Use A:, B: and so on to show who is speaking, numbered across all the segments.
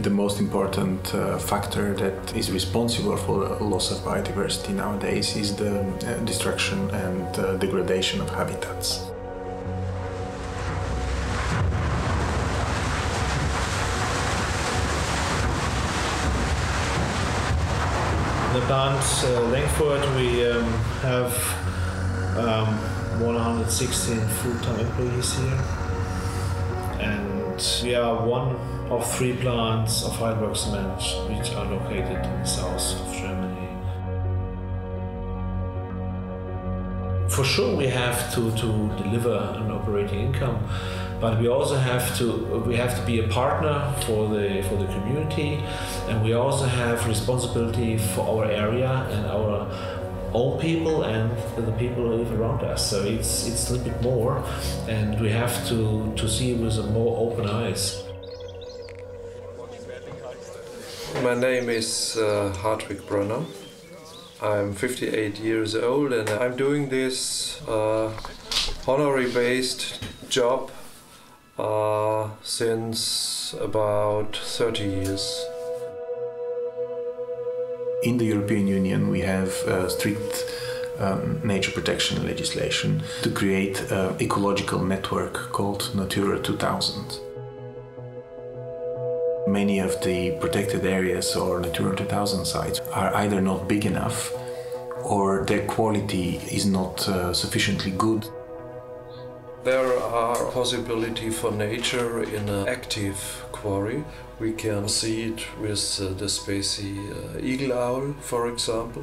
A: The most important uh, factor that is responsible for loss of biodiversity nowadays is the uh, destruction and uh, degradation of habitats.
B: The plant uh, Lengfurt, we um, have um, 116 full-time employees here, and we are one of three plants of Heidelberg Cement which are located in the south of Germany. For sure, we have to, to deliver an operating income, but we also have to we have to be a partner for the for the community, and we also have responsibility for our area and our own people and the people who live around us. So it's it's a little bit more, and we have to to see with a more open eyes.
C: My name is uh, Hartwig Brunner. I'm 58 years old and I'm doing this uh, honorary based job uh, since about 30 years.
A: In the European Union, we have uh, strict um, nature protection legislation to create an ecological network called Natura 2000. Many of the protected areas or Natura 2000 sites are either not big enough or their quality is not uh, sufficiently good.
C: There are possibility for nature in an active quarry. We can see it with uh, the spacey uh, eagle owl, for example.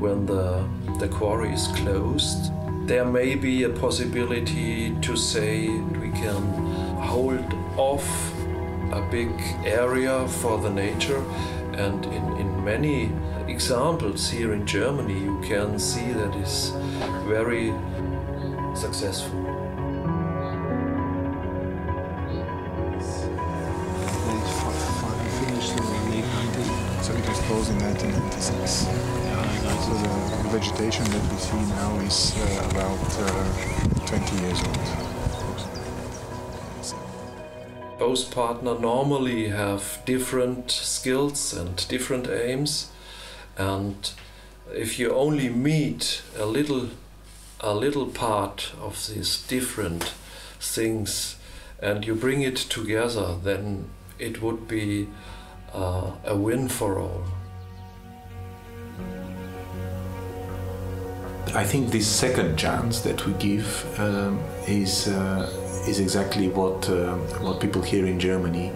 C: When the, the quarry is closed, there may be a possibility to say we can hold off a big area for the nature and in, in many examples here in Germany you can see that is very successful.
D: So it was closed in 1996. So the vegetation that we see now is uh, about uh, 20 years old.
C: Both partners normally have different skills and different aims, and if you only meet a little, a little part of these different things, and you bring it together, then it would be uh, a win for all.
A: I think this second chance that we give um, is uh, is exactly what uh, what people here in Germany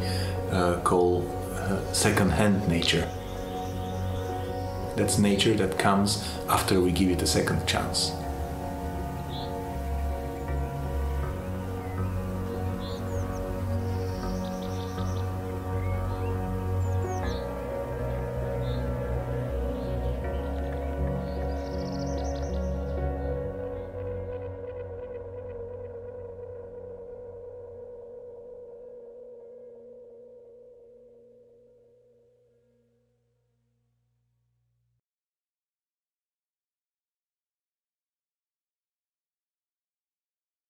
A: uh, call uh, second-hand nature. That's nature that comes after we give it a second chance.